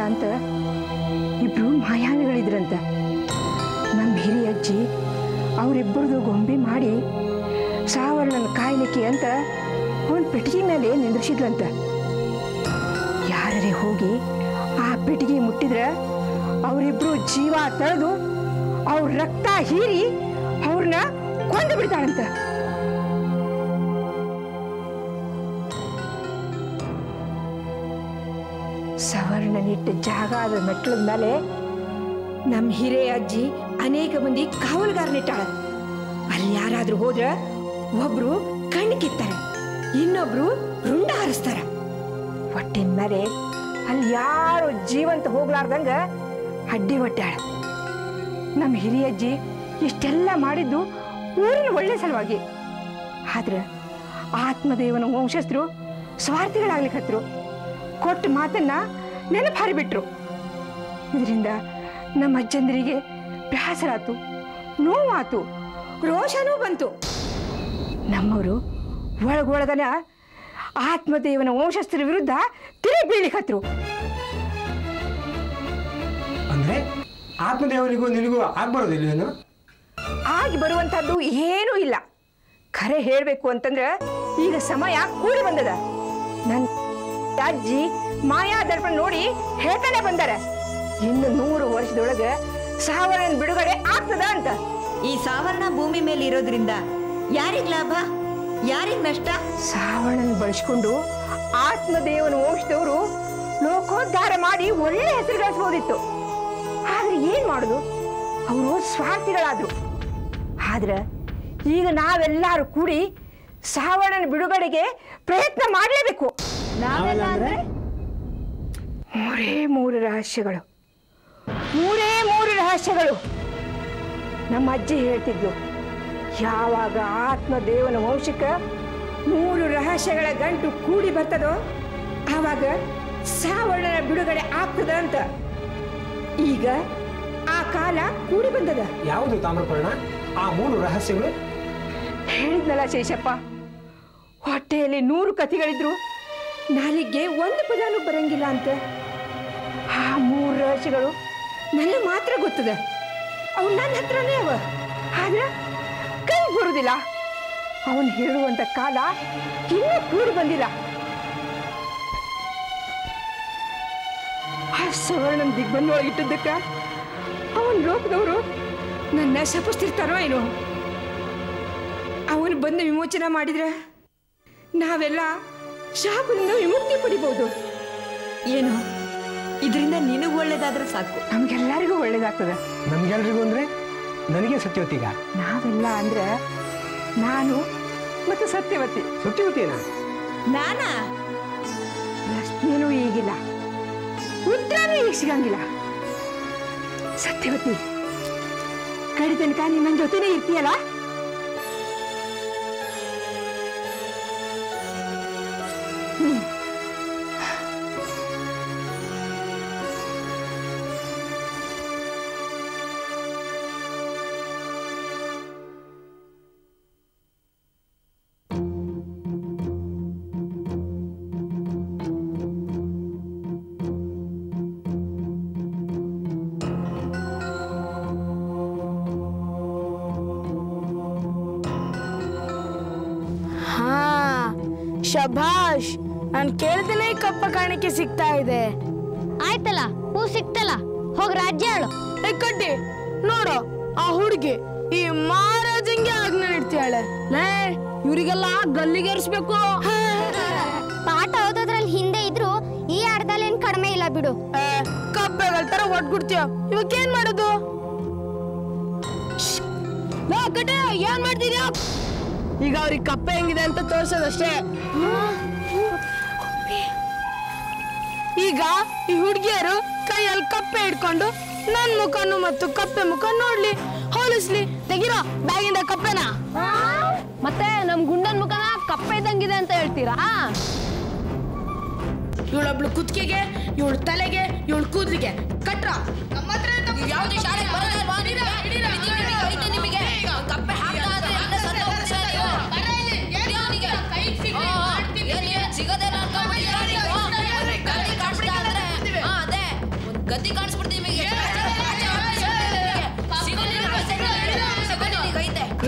ಅಂತ ಇಬ್ರು ಮಾಯಾವಿಗಳಿದ್ರಂತ. ನಮ್ಮ ಹಿರಿಯ ಅಜ್ಜಿ ಅವರಿಬ್ಬರದು ಗೊಂಬೆ ಮಾಡಿ ಸಾವರ್ಣನ ಕಾಯ್ಲಿಕ್ಕೆ ಅಂತ ಅವನ ಪೆಟ್ಟಿಗೆ ಮೇಲೆ ನಿಂದ್ರಿಸಿದ್ಲಂತ ಯಾರೇ ಹೋಗಿ ಆ ಪೆಟ್ಟಿಗೆ ಮುಟ್ಟಿದ್ರ ಅವರಿಬ್ರು ಜೀವ ತಳೆದು ಅವ್ರ ರಕ್ತ ಹೀರಿ ಅವ್ರನ್ನ ಕೊಂದು ಬಿಡ್ತಾಳಂತ ಸವರ್ಣನಿಟ್ಟ ಜಾಗ ಆದ ಮೆಟ್ಲದ ಮೇಲೆ ನಮ್ಮ ಹಿರಿಯ ಅಜ್ಜಿ ಅನೇಕ ಮಂದಿ ಕಾವಲುಗಾರನಿಟ್ಟಾಳ. ಅಲ್ಲಿ ಯಾರಾದ್ರೂ ಹೋದ್ರ ಒಬ್ರು ಕಣ್ಣು ಕಿತ್ತಾರೆ, ಇನ್ನೊಬ್ರು ರುಂಡ ಹಾರಿಸ್ತಾರ. ಹೊಟ್ಟಿನ ಮೇಲೆ ಅಲ್ಲಿ ಯಾರು ಜೀವಂತ ಹೋಗ್ಲಾರ್ದಂಗ ಅಡ್ಡಿ ಒಟ್ಟಾಳ ನಮ್ಮ ಹಿರಿಯಜ್ಜಿ ಇಷ್ಟೆಲ್ಲ ಮಾಡಿದ್ದು ಊರಿನ ಒಳ್ಳೆ ಸಲುವಾಗಿ. ಆದ್ರ ಆತ್ಮದೇವನ ವಂಶಸ್ಥರು ಸ್ವಾರ್ಥಿಗಳಾಗ್ಲಿಕ್ಕತ್ರು ಕೊಟ್ಟ ಮಾತನ್ನ ನೆನಪು ಹರಿಬಿಟ್ರು. ಇದರಿಂದ ನಮ್ಮ ಅಜ್ಜಂದರಿಗೆ ಬೇಸರಾತು ನೋವಾತು ರೋಷನೂ ಬಂತು. ನಮ್ಮವರು ಒಳಗೊಳಗನ ಆತ್ಮದೇವನ ವಂಶಸ್ಥರ ವಿರುದ್ಧ ತಿರುಗಿ ಬೀಳಿಕತ್ರು. ಅಂದ್ರೆ ಆತ್ಮದೇವನಿಗೂ ನಿನಗೂ ಆಗ್ಬರೋದಿಲ್ವೇನು ಆಗಿ ಬರುವಂತಹದ್ದು ಏನೂ ಇಲ್ಲ. ಖರೆ ಹೇಳಬೇಕು ಅಂತಂದ್ರೆ ಈಗ ಸಮಯ ಕೂಡಿ ಬಂದದ. ಅಜ್ಜಿ ಮಾಯಾ ದರ್ಪಣ ನೋಡಿ ಹೇಳ್ತಾನೆ ಬಂದಾರ. ಇನ್ನು ನೂರು ವರ್ಷದೊಳಗೆ ಸಾವರಣ ಬಿಡುಗಡೆ ಆಗ್ತದ ಅಂತ. ಈ ಸಾವರಣ ಭೂಮಿ ಮೇಲೆ ಇರೋದ್ರಿಂದ ಯಾರಿಗ್ ಲಾಭ ಯಾರಿಗ್ ನಷ್ಟ? ಸಾವರಣ ಬಳಸ್ಕೊಂಡು ಆತ್ಮದೇವನ ವಂಶದವರು ಲೋಕೋದ್ಧಾರ ಮಾಡಿ ಒಳ್ಳೆ ಹೆಸರು ಗಳಿಸ್ಬೋದಿತ್ತು. ಆದ್ರೆ ಏನ್ ಮಾಡುದು? ಅವರು ಸ್ವಾರ್ಥಿಗಳಾದ್ರು. ಆದ್ರೆ ಈಗ ನಾವೆಲ್ಲರೂ ಕೂಡಿ ಸಾವರಣ ಬಿಡುಗಡೆಗೆ ಪ್ರಯತ್ನ ಮಾಡಲೇಬೇಕು. ಮೂರೇ ಮೂರು ರಹಸ್ಯಗಳು. ಮೂರೇ ಮೂರು ರಹಸ್ಯಗಳು. ನಮ್ಮ ಅಜ್ಜಿ ಹೇಳ್ತಿದ್ಲು ಯಾವಾಗ ಆತ್ಮದೇವನ ವಂಶಕ್ಕೆ ಮೂರು ರಹಸ್ಯಗಳ ಗಂಟು ಕೂಡಿ ಬರ್ತದೋ ಆವಾಗ ಸಾವರ್ಣನ ಬಿಡುಗಡೆ ಆಗ್ತದ ಅಂತ. ಈಗ ಆ ಕಾಲ ಕೂಡಿ ಬಂದದ. ಯಾವುದು ತಾಮ್ರಪರ್ಣ? ಆ ಮೂರು ರಹಸ್ಯಗಳು? ಹೇಳಿದ್ನಲ್ಲ ಶೇಷಪ್ಪ ಹೊಟ್ಟೆಯಲ್ಲಿ ನೂರು ಕಥೆಗಳಿದ್ರು. ನಾಲಿಗೆ ಒಂದು ಪದಾನು ಬರಂಗಿಲ್ಲ ಅಂತ. ಆ ಮೂರು ರಾಶಿಗಳು ನನಗೆ ಮಾತ್ರ ಗೊತ್ತದೆ. ಅವು ನನ್ನ ಹತ್ರನೇ ಅವ. ಆದ್ರೆ ಕೈ ಬರುದಿಲ್ಲ. ಅವನು ಹೇಳುವಂತ ಕಾಲ ಇನ್ನೂ ಕೂಡಿ ಬಂದಿಲ್ಲ. ಆ ಸವರ್ಣನ ದಿಗ್ಬಂದೊಳಗೆ ಇಟ್ಟದ್ದಕ್ಕ ಅವನ ಲೋಕದವರು ನನ್ನ ಶಪಿಸ್ತಿರ್ತಾರೋ ಏನೋ. ಅವನು ಬಂದು ವಿಮೋಚನೆ ಮಾಡಿದ್ರೆ ನಾವೆಲ್ಲ ಶಾಪದಿಂದ ವಿಮುಕ್ತಿ ಪಡಿಬಹುದು ಏನು? ಇದರಿಂದ ನಿನಗೂ ಒಳ್ಳೇದಾದ್ರೆ ಸಾಕು. ನಮ್ಗೆಲ್ಲರಿಗೂ ಒಳ್ಳೇದಾಗ್ತದೆ. ನಮ್ಗೆಲ್ರಿಗೂ ಅಂದ್ರೆ ನನಗೆ ಸತ್ಯವತಿಗ ನಾವೆಲ್ಲ ಅಂದ್ರೆ ನಾನು ಮತ್ತು ಸತ್ಯವತಿ. ಸತ್ಯವತಿನಾ ನಾನಾ? ಪ್ರಶ್ನೆನೂ ಈಗಿಲ್ಲ. ಉತ್ತರನೂ ಈಗ ಸಿಗಂಗಿಲ್ಲ. ಸತ್ಯವತಿ ಕಡಿತನಕ ನೀನ್ ನನ್ನ ಜೊತೆನೇ ಇರ್ತೀಯಲ್ಲ? ಶಭಾಷ್ ನಾನು ಕೇಳ್ದನೇ ಕಪ್ಪ ಕಾಣಿಕೆ ಸಿಗ್ತಾ ಇದೆ. ಆಯ್ತಲ್ಲ ಹೂ ಸಿಕ್ತಲ್ಲ ಹೋಗ ರಾಜ್ಯ ಹೇಳು. ಏ ಕಡ್ಡಿ ನೋಡು ಆ ಹುಡುಗಿ ಈ ಮಹಾರಾಜಂಗೆ ಆಜ್ಞೆ ಇಡ್ತಾಳೆ ಲೇ ಇವರಿಗೆಲ್ಲ ಗಲ್ಲಿಗೇರಿಸ್ಬೇಕು. ಪಾಠ ಓದೋದ್ರಲ್ಲಿ ಹಿಂದೆ ಇದ್ರು ಈ ಆಟದಲ್ಲಿ ಏನ್ ಕಡಿಮೆ ಇಲ್ಲ ಬಿಡು. ಕಬ್ಬೆಗಳ ಕಪ್ಪೆಗಳ ತರ ಇವಾಗ ಏನ್ ಮಾಡೋದು? ಏನ್ ಮಾಡ್ತಿದ್ಯಾ? ಈಗ ಅವ್ರಿಗೆ ಕಪ್ಪೆ ಹೆಂಗಿದೆ ಅಂತ ತೋರ್ಸೋದಷ್ಟೇ. ಈಗ ಈ ಹುಡುಗಿಯರು ಕೈಯಲ್ಲಿ ಕಪ್ಪೆ ಇಟ್ಕೊಂಡು ನನ್ ಮುಖನು ಮತ್ತು ಕಪ್ಪೆ ಮುಖ ನೋಡ್ಲಿ ಹೋಲಿಸ್ಲಿ. ತೆಗಿರೋ ಬ್ಯಾಗಿಂದ ಕಪ್ಪೆನ? ಮತ್ತೆ ನಮ್ ಗುಂಡನ್ ಮುಖನ ಕಪ್ಪೆ ಇದ್ದಂಗಿದೆ ಅಂತ ಹೇಳ್ತೀರಾ? ಇವಳೊಬ್ಳು ಕುತ್ತಿಗೆಗೆ ಇವಳು ತಲೆಗೆ ಇವಳು ಕೂದಲಿಗೆ. ಕಟ್ರ? ನಮ್ಮ ಹತ್ರ ಬರಲ್ವಾ ನೀವು? ಗದ್ದಿ ಕಾಣಿಸ್ಬಿಡ್ತೀವಿ ನಿಮಗೆ.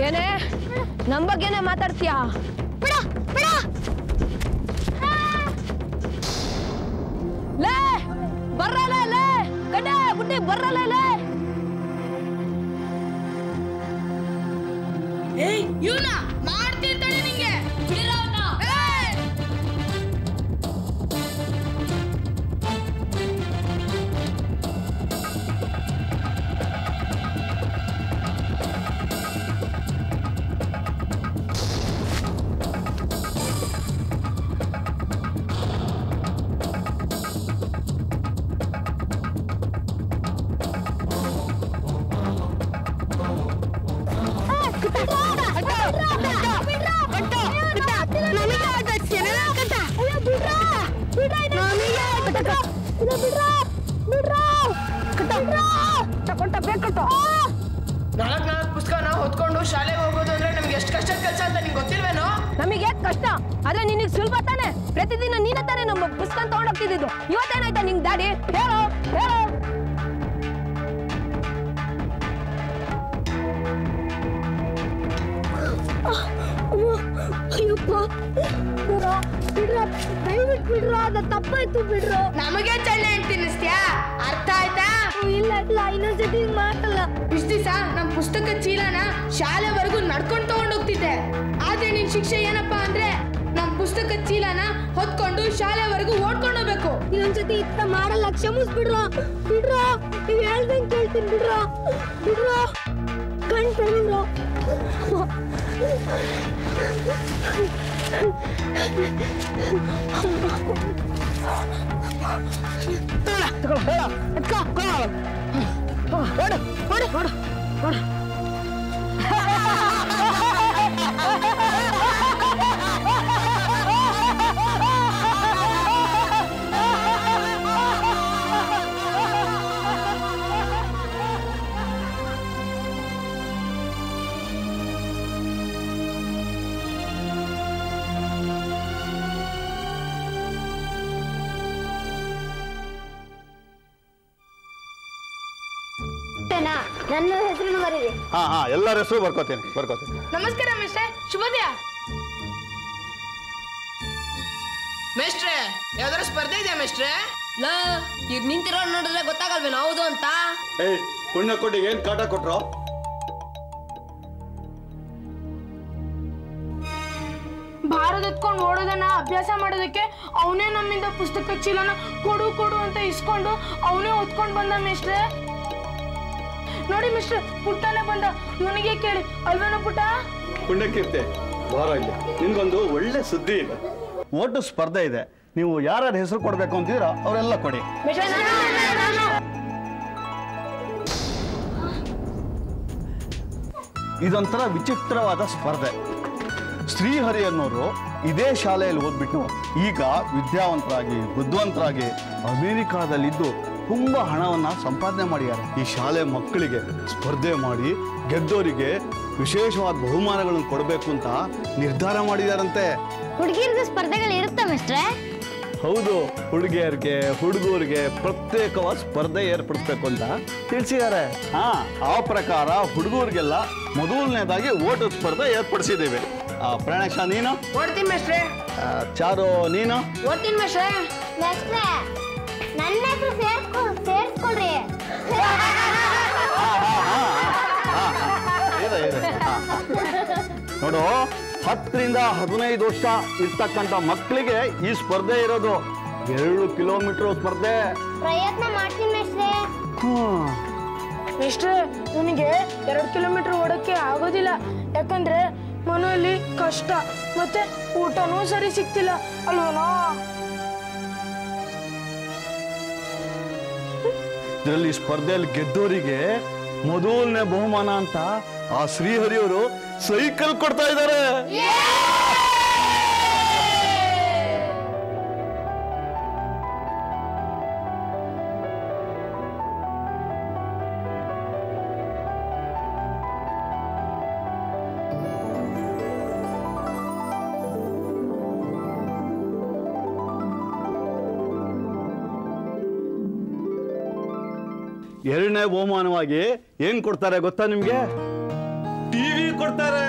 ಏನೇ? ನಮ್ ಬಗ್ಗೆನೇ ಮಾತಾಡ್ತೀಯಾ? ಬಿಡ ಬಿಡ. ಲೇ ಬರ್ರಲ್ಲ ಲೇ. ಗಡ್ಡೆ ಬರ್ರಲ್ಲ ಪುಸ್ತಕ ತಗೊಂಡೋಗ್ತಿದ್ದು ಇವತ್ತೇನಾಯ್ತಾ ನಿಂಗೆ ದಾಡಿ? ಹೇಳೋ ಹೇಳೋ. ಅಯ್ಯಪ್ಪ ಬಿಡ್ರ ಬಿಡ್ರ ದಯವಿಟ್ಟು ಬಿಡ್ರ ಅದು ತಪ್ಪಾಯ್ತು ಬಿಡ್ರ ನಮಗೆ ಚಳ್ಳೆ ಅಂತ ತಿನ್ನಿಸ್ತ್ಯಾ ಅರ್ಥ ಆಯ್ತಾ? ಇಲ್ಲ ಇಲ್ಲ ಇನ್ನೊಂದ್ಸತಿ ಹಿಂಗ್ ಮಾಡಲ್ಲ. ಇಷ್ಟ ದಿವಸ ನಮ್ಮ ಪುಸ್ತಕ ಚೀಲನ ಶಾಲೆವರೆಗೂ ನಡ್ಕೊಂಡು ತಗೊಂಡೋಗ್ತಿದ್ದೆ ಆದ್ರೆ ನಿನ್ ಶಿಕ್ಷೆ ಏನಪ್ಪಾ ಅಂದ್ರೆ ನಮ್ಮ ಪುಸ್ತಕ ಚೀಲನ ಹೊತ್ಕೊಂಡು ಶಾಲೆವರೆಗೂ ಓಡ್ಕೊಂಡು ಹೋಗ್ಬೇಕು ಇನ್ನೊಂದ್ಸತಿ ಇತ್ತ ಮಾಡಲ್ಲ ಕ್ಷಮಿಸ್ಬಿಡ್ರ ಬಿಡ್ರ ನೀವ್ ಹೇಳ್ದಂಗ್ ಕೇಳ್ತೀನಿ ಬಿಡ್ರ ಬಿಡ್ರ ಕಣ್ ನನ್ನ ಹೆಸರನ್ನು ಬರೀರಿ ಹಾ ಹಾ ಎಲ್ಲರ ಹೆಸರು ಬರ್ಕೋತೀನಿ ಬರ್ಕೋತೀನಿ. ನಮಸ್ಕಾರ ಮಿಸ್ಟ್ರೆ ಶುಭೋದಯ ಮಿಸ್ಟ್ರೆ ಯಾವ್ದಾರ ಸ್ಪರ್ಧೆ ಇದೆಯಾ ಮಿಸ್ಟ್ರೆ? ಲಾ ಇವ್ರು ನಿಂತಿರೋ ನೋಡಿದ್ರೆ ಗೊತ್ತಾಗಲ್ವೇನೋ ಹೌದು ಅಂತ? ಏಯ್ ಪುಣ್ಯ ಕೊಟ್ಟಿ ಏನ್ ಕಾಟ ಕೊಟ್ರು? ಭಾರತ ಎತ್ಕೊಂಡು ಓಡೋದನ್ನ ಅಭ್ಯಾಸ ಮಾಡೋದಕ್ಕೆ ಅವನೇ ನಮ್ಮಿಂದ ಪುಸ್ತಕ ಚೀಲನ ಕೊಡು ಕೊಡು ಅಂತ ಇಸ್ಕೊಂಡು ಅವನೇ ಓದ್ಕೊಂಡು ಬಂದ ಮಿಸ್ಟ್ರೆ. ನೋಡಿ ಮಿಸ್ಟರ್ ಪುಟ್ಟನೇ ಬಂದ. ಇವನಿಗೆ ಕೇಳಿ ಅಲ್ವೇನೋ ಪುಟ್ಟ? ಪುಣ್ಯಕೀರ್ತಿ ಬಾರ ಇಲ್ಲಿ ನಿಮ್ಗೊಂದು ಒಳ್ಳೆ ಸುದ್ದಿ ಇದೆ. ಓಟು ಸ್ಪರ್ಧೆ ಇದೆ. ನೀವು ಯಾರ್ಯಾರ ಹೆಸರು ಕೊಡ್ಬೇಕು ಅಂತಿದ್ರ ಅವರೆಲ್ಲ ಕೊಡಿ. ಇದೊಂಥರ ವಿಚಿತ್ರವಾದ ಸ್ಪರ್ಧೆ. ಶ್ರೀಹರಿ ಅನ್ನೋರು ಇದೇ ಶಾಲೆಯಲ್ಲಿ ಓದ್ಬಿಟ್ಟು ಈಗ ವಿದ್ಯಾವಂತರಾಗಿ ಬುದ್ಧಿವಂತರಾಗಿ ಅಮೇರಿಕಾದಲ್ಲಿದ್ದು ತುಂಬ ಹಣವನ್ನು ಸಂಪಾದನೆ ಮಾಡಿದ್ದಾರೆ ಈ ಶಾಲೆ ಮಕ್ಕಳಿಗೆ ಸ್ಪರ್ಧೆ ಮಾಡಿ ಗೆದ್ದೋರಿಗೆ ವಿಶೇಷವಾದ ಬಹುಮಾನಗಳನ್ನು ಕೊಡಬೇಕು ಅಂತ ನಿರ್ಧಾರ ಮಾಡಿದಾರಂತೆ. ಹುಡುಗಿಯರಿಗೆ ಸ್ಪರ್ಧೆಗಳು ಇರುತ್ತೆ ಮಿಸ್ಟ್ರೆ ಹೌದು ಹುಡುಗಿಯರಿಗೆ ಹುಡುಗರಿಗೆ ಪ್ರತ್ಯೇಕವಾದ ಸ್ಪರ್ಧೆ ಏರ್ಪಡಿಸ್ಬೇಕು ಅಂತ ತಿಳಿಸಿದ್ದಾರೆ. ಹಾ ಆ ಪ್ರಕಾರ ಹುಡುಗರಿಗೆಲ್ಲ ಮೊದಲನೇದಾಗಿ ಓಟದ ಸ್ಪರ್ಧೆ ಏರ್ಪಡಿಸಿದ್ದೀವಿ. ಆ, ಪ್ರಾಣೇಶ ನೀನು? ಓಡ್ತೀನಿ ಮಿಸ್ಟ್ರೆ ಚಾರು ನೀನು? ಓಡ್ತೀನಿ ಮಿಸ್ಟ್ರೆ ನನ್ನ ಹೆಸರು ಸೇರ್ಕೊ ಸೇರ್ಸ್ಕೊಳ್ರಿ ಇದೆ, ಇದೆ. ನೋಡು ಹತ್ತರಿಂದ ಹದಿನೈದು ವರ್ಷ ಇರ್ತಕ್ಕಂಥ ಮಕ್ಕಳಿಗೆ ಈ ಸ್ಪರ್ಧೆ ಇರೋದು ಎರಡು ಕಿಲೋಮೀಟರ್ ಸ್ಪರ್ಧೆ. ಪ್ರಯತ್ನ ಮಾಡ್ತೀನಿ ಮೇಷ್ಟ್ರೆ ನನಗೆ ಎರಡು ಕಿಲೋಮೀಟರ್ ಓಡಕ್ಕೆ ಆಗೋದಿಲ್ಲ. ಯಾಕಂದ್ರೆ ಮನೆಯಲ್ಲಿ ಕಷ್ಟ ಮತ್ತೆ ಊಟನೂ ಸರಿ ಸಿಗ್ತಿಲ್ಲ ಅಲ್ವನಾ? ಇದರಲ್ಲಿ ಸ್ಪರ್ಧೆಯಲ್ಲಿ ಗೆದ್ದೋರಿಗೆ ಮೊದಲನೇ ಬಹುಮಾನ ಅಂತ ಆ ಶ್ರೀಹರಿಯವರು ಸೈಕಲ್ ಕೊಡ್ತಾ ಇದ್ದಾರೆ. ಎರಡನೇ ಬಹುಮಾನವಾಗಿ ಏನ್ ಕೊಡ್ತಾರೆ ಗೊತ್ತಾ ನಿಮ್ಗೆ? ಟಿವಿ ಕೊಡ್ತಾರೆ.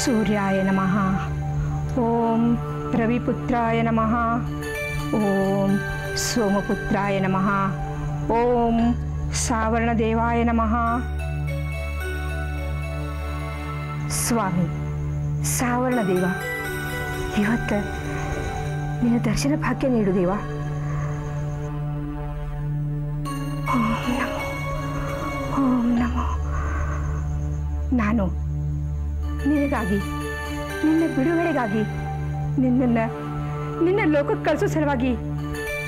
ಸೂರ್ಯಾಯ ನಮಃ ಓಂ ರವಿಪುತ್ರಾಯ ನಮಃ ಓಂ ಸೋಮಪುತ್ರಾಯ ನಮಃ ಓಂ ಸಾವರ್ಣದೇವಾಯ ನಮಃ ಸ್ವಾಮಿ ಸಾವರ್ಣದೇವ ಇವತ್ತು ನಿನ್ನ ದರ್ಶನ ಭಾಗ್ಯ ನೀಡು ದೇವ ಓಂ ನಮೋ ಓಂ ನಮೋ ನಾನು ನಿನಗಾಗಿ, ನಿನ್ನ ಬಿಡುಗಡೆಗಾಗಿ, ನಿನ್ನನ್ನು, ನಿನ್ನ ಲೋಕಕ್ಕೆ ಕಳಿಸೋ ಸಲುವಾಗಿ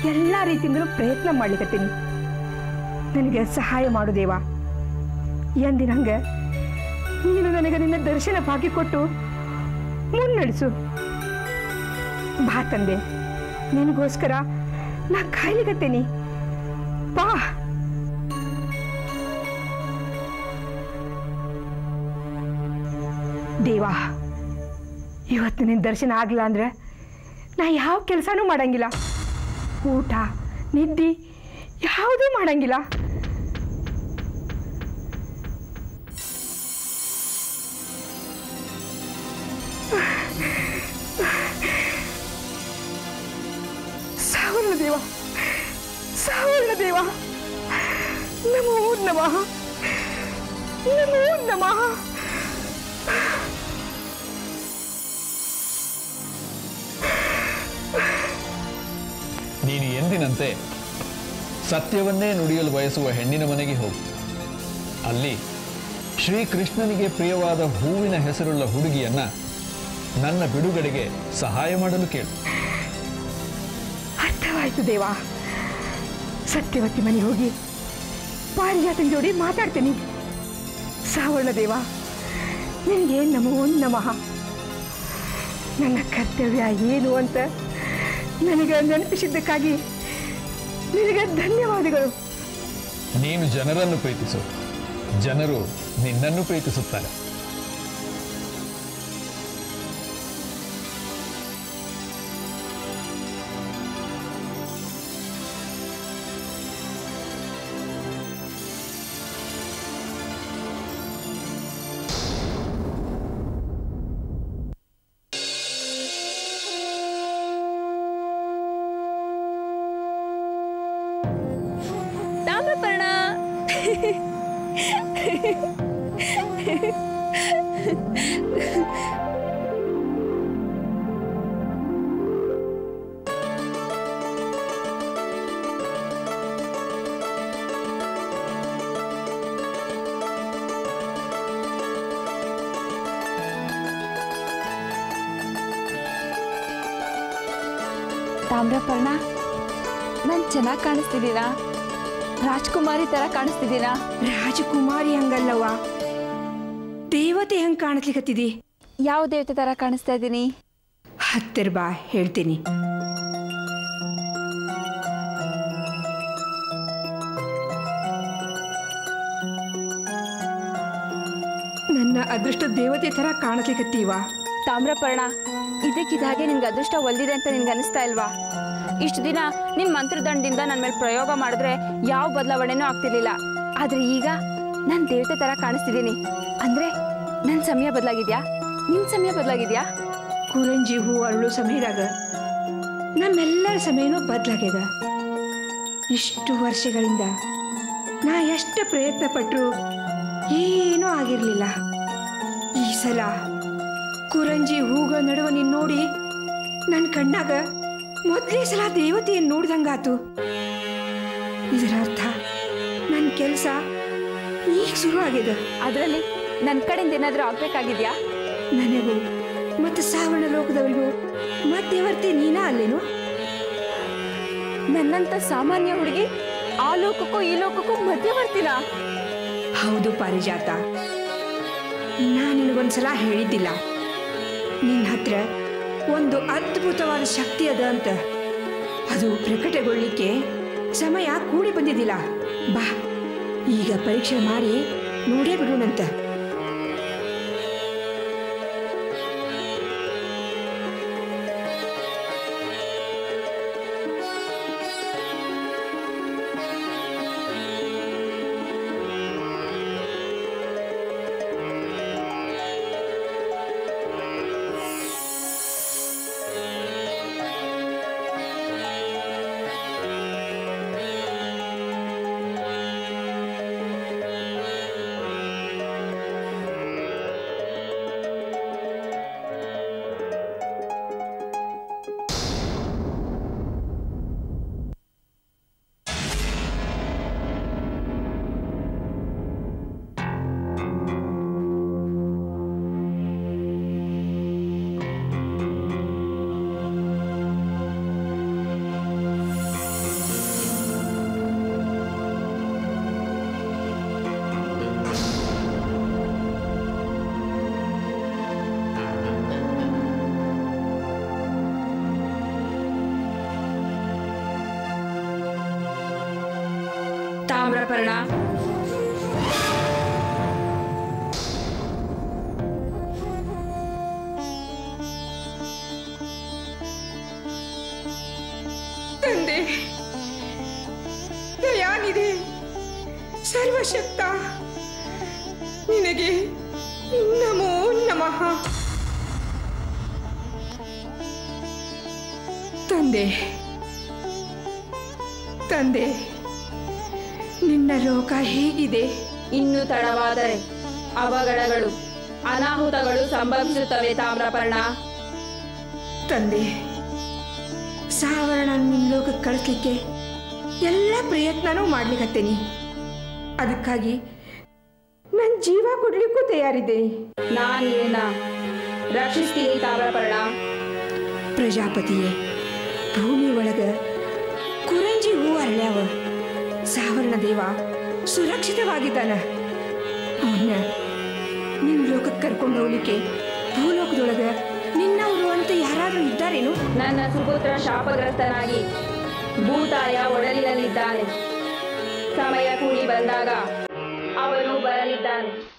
ಎಲ್ಲ ರೀತಿಯಿಂದಲೂ ಪ್ರಯತ್ನ ಮಾಡ್ಲಿಕತ್ತೀನಿ. ನನಗೆ ಸಹಾಯ ಮಾಡು ದೇವ. ಎಂದಿನಂಗೆ ನೀನು ನನಗೆ ನಿನ್ನ ದರ್ಶನ ಭಾಗಿಕೊಟ್ಟು ಮುನ್ನಡೆಸು. ಬಾ ತಂದೆ, ನಿನಗೋಸ್ಕರ ನಾ ಕಾಯ್ಲಿಕತ್ತೀನಿ. ಬಾ. ದೇವ ಇವತ್ತು ನಿನ್ನ ದರ್ಶನ ಆಗಲ್ಲ ಅಂದ್ರೆ ನಾ ಯಾವ ಕೆಲಸನೂ ಮಾಡಂಗಿಲ್ಲ. ಊಟ, ನಿದ್ದಿ ಯಾವುದೂ ಮಾಡಂಗಿಲ್ಲ. ಸಾವರ್ಣ ದೇವ ಸಾವರ್ಣ ದೇವ ನಮೋ ನಮಃ ನಮೋ ನೀನು ಎಂದಿನಂತೆ ಸತ್ಯವನ್ನೇ ನುಡಿಯಲು ಬಯಸುವ ಹೆಣ್ಣಿನ ಮನೆಗೆ ಹೋಗು. ಅಲ್ಲಿ ಶ್ರೀಕೃಷ್ಣನಿಗೆ ಪ್ರಿಯವಾದ ಹೂವಿನ ಹೆಸರುಳ್ಳ ಹುಡುಗಿಯನ್ನ ನನ್ನ ಬಿಡುಗಡೆಗೆ ಸಹಾಯ ಮಾಡಲು ಕೇಳು. ಅರ್ಥವಾಯಿತು ದೇವ. ಸತ್ಯವತಿ ಮನೆ ಹೋಗಿ ಪಾರಿಜಾತನ ಜೋಡಿ ಮಾತಾಡ್ತೀನಿ. ಸಾವರ್ಣ ದೇವ ನಿನಗೆ ನಮೋ ನಮಃ? ನನ್ನ ಕರ್ತವ್ಯ ಏನು ಅಂತ ನನಗೆ ನೆನಪಿಸಿದ್ದಕ್ಕಾಗಿ ನಿನಗೆ ಧನ್ಯವಾದಗಳು. ನೀನು ಜನರನ್ನು ಪ್ರೀತಿಸು. ಜನರು ನಿನ್ನನ್ನು ಪ್ರೀತಿಸುತ್ತಾರೆ. ತಾಮ್ರಪರ್ಣ ನಾನು ಚೆನ್ನಾಗಿ ಕಾಣಿಸ್ತಿದ್ದೀರಾ? ರಾಜ್ಕುಮಾರಿ ತರ ಕಾಣಿಸ್ತಿದ್ದೀರಾ? ರಾಜಕುಮಾರಿ ಹಂಗಲ್ಲವ ದೇವತೆ ಹೆಂಗ್ ಕಾಣಿಸ್ಲಿಕತ್ತಿದಿ? ಯಾವ ದೇವತೆ ತರ ಕಾಣಿಸ್ತಾ ಇದ್ದೀನಿ? ಹತ್ತಿರ ಬಾ ಹೇಳ್ತೀನಿ. ನನ್ನ ಅದೃಷ್ಟ ದೇವತೆ ತರ ಕಾಣಿಸ್ಲಿಕತ್ತೀವ. ತಾಮ್ರಪರ್ಣ ಇದಕ್ಕಿದಾಗೆ ನಿನ್ಗೆ ಅದೃಷ್ಟ ಒಲ್ದಿದೆ ಅಂತ ನಿನ್ಗೆ ಅನಿಸ್ತಾ ಇಲ್ವಾ? ಇಷ್ಟು ದಿನ ನಿನ್ ಮಂತ್ರದಂಡದಿಂದ ನನ್ನ ಮೇಲೆ ಪ್ರಯೋಗ ಮಾಡಿದ್ರೆ ಯಾವ ಬದಲಾವಣೆನೂ ಆಗ್ತಿರ್ಲಿಲ್ಲ. ಆದ್ರೆ ಈಗ ನಾನು ದೇವತೆ ತರ ಕಾಣಿಸ್ತಿದ್ದೀನಿ ಅಂದ್ರೆ ನನ್ನ ಸಮಯ ಬದಲಾಗಿದ್ಯಾ? ನಿನ್ ಸಮಯ ಬದಲಾಗಿದ್ಯಾ? ಕುರಂಜಿ ಹೂ ಅರಳು ಸಮಯದಾಗ ನಮ್ಮೆಲ್ಲರ ಸಮಯನೂ ಬದಲಾಗ್ಯದ. ಇಷ್ಟು ವರ್ಷಗಳಿಂದ ನಾ ಎಷ್ಟು ಪ್ರಯತ್ನ ಪಟ್ಟರು ಏನೂ ಆಗಿರಲಿಲ್ಲ. ಈ ಸಲ ಕುರಂಜಿ ಹೂಗ ನಡುವ ನೀನ್ ನೋಡಿ ನನ್ನ ಕಣ್ಣಾಗ ಮೊದಲೇ ಸಲ ದೇವತೆಯನ್ನು ನೋಡ್ದಂಗಾತು. ಇದರ ಅರ್ಥ ನನ್ನ ಕೆಲಸ ಈಗ ಶುರು ಆಗಿದೆ ಅದರಲ್ಲಿ ನನ್ನ ಕಡೆಯಿಂದ ಏನಾದರೂ ಆಗ್ಬೇಕಾಗಿದ್ಯಾ? ನನಗೂ ಮತ್ತು ಸಾವಣ ಲೋಕದವರಿಗೂ ಮಧ್ಯವರ್ತಿ ನೀನಾ ಅಲ್ಲೇನು? ನನ್ನಂತ ಸಾಮಾನ್ಯ ಹುಡುಗಿ ಆ ಲೋಕಕ್ಕೂ ಈ ಲೋಕಕ್ಕೂ ಮಧ್ಯವರ್ತಿನ ಹೌದು ಪಾರಿಜಾತ. ನಾನು ನಿನಗೊಂದ್ಸಲ ಹೇಳಿದ್ದಿಲ್ಲ. ನಿನ್ನ ಹತ್ರ ಒಂದು ಅದ್ಭುತವಾದ ಶಕ್ತಿ ಅದ ಅಂತ ಅದು ಪ್ರಕಟಗೊಳ್ಳಿಕ್ಕೆ ಸಮಯ ಕೂಡಿ ಬಂದಿದ್ದಿಲ್ಲ. ಬಾ, ಈಗ ಪರೀಕ್ಷೆ ಮಾಡಿ ನೋಡೇ ಬಿಡೋಣಂತ. ಸರ್ವಶಕ್ತ ನಿನಗೆ ನಮೋ ನಮಃ. ತಂದೆ ತಂದೆ ನಿನ್ನ ರೋಗ ಹೇಗಿದೆ? ಇನ್ನು ತಡವಾದರೆ ಅವಘಡಗಳು ಅನಾಹುತಗಳು ಸಂಭವಿಸುತ್ತವೆ ತಾಮ್ರಪರ್ಣ. ತಂದೆ ಸಾವರಣ ನಿನ್ನ ಲೋಕಕ್ಕೆ ಕಳಿಸ್ಲಿಕ್ಕೆ ಎಲ್ಲ ಪ್ರಯತ್ನನೂ ಮಾಡ್ಲಿಕ್ಕತ್ತೇನಿ ಅದಕ್ಕಾಗಿ ನನ್ನ ಜೀವ ಕೊಡ್ಲಿಕ್ಕೂ ತಯಾರಿದೆ. ನಾನು ನಿನ್ನ ರಕ್ಷಿಸ್ತೀನಿ ತಾವರಪರ್ಣ ಪ್ರಜಾಪತಿಯೇ ಭೂಮಿ ಒಳಗ ಕುರಂಜಿ ಹೂ ಅರಳ್ಯಾವ. ಸಾವರ್ಣ ದೇವ ಸುರಕ್ಷಿತವಾಗಿದ್ದಾನ. ಅವನ್ನ ನಿನ್ನ ಲೋಕಕ್ಕೆ ಕರ್ಕೊಂಡು ಹೋಗ್ಲಿಕ್ಕೆ ಭೂಲೋಕದೊಳಗ ನಿನ್ನವರು ಅಂತ ಯಾರಾದರೂ ಇದ್ದಾರೇನು? ನನ್ನ ಸುಪುತ್ರ ಶಾಪಗ್ರಸ್ತನಾಗಿ ಭೂತಾಯ ಒಡಲಿನಲ್ಲಿದ್ದಾನೆ. ಸಮಯ ಕೂಡಿ ಬಂದಾಗ ಅವನು ಬರಲಿದ್ದಾನೆ.